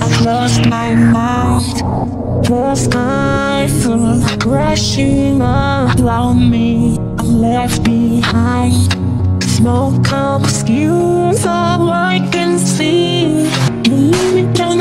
I've lost my mind The sky full crashing around me I'm left behind There's no excuse all I can see You lead me down